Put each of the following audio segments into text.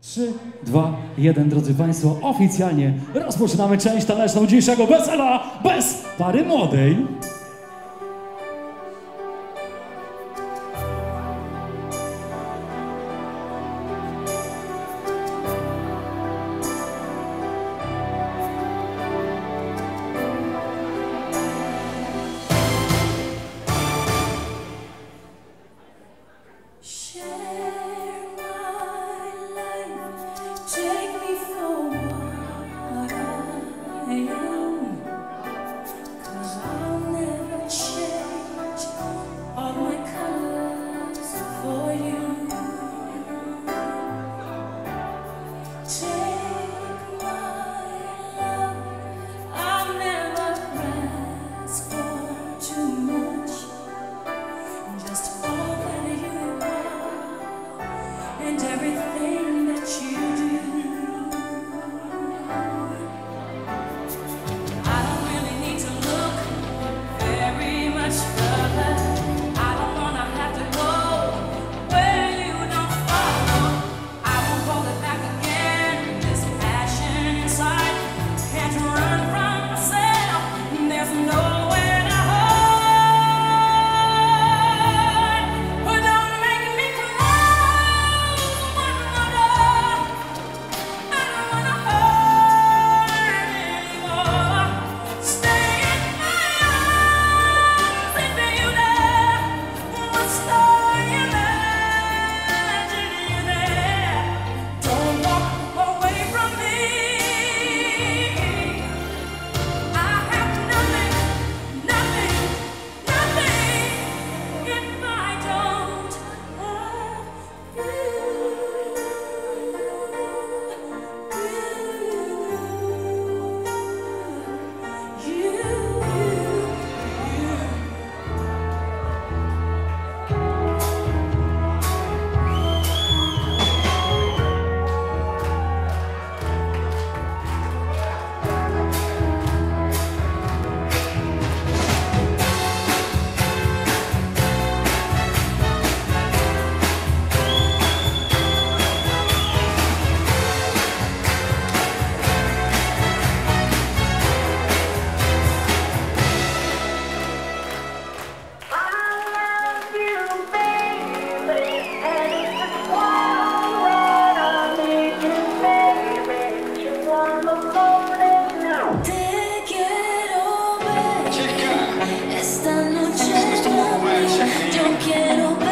3, 2, 1, drodzy Państwo, oficjalnie rozpoczynamy część taneczną dzisiejszego wesela bez pary młodej. quiero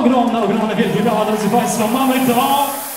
Ogromna, ogromna, wielkie brawa, drodzy Państwo, mamy to!